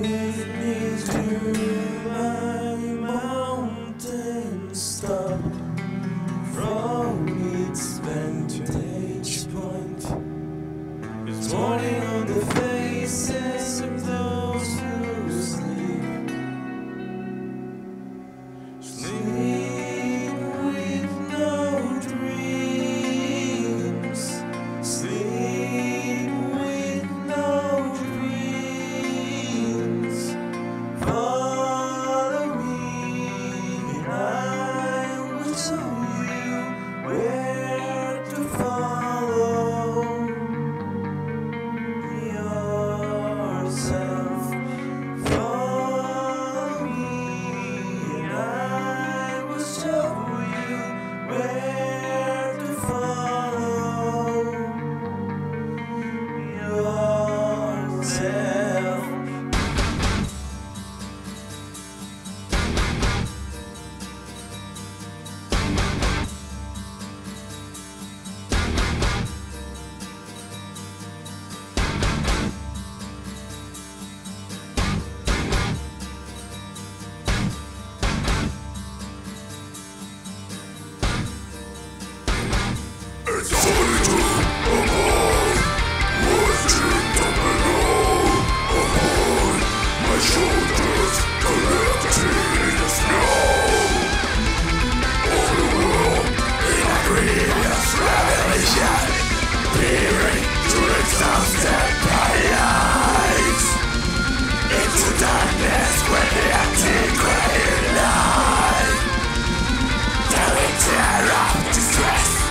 with his new Into darkness with the antiquated light Telling terror of distress.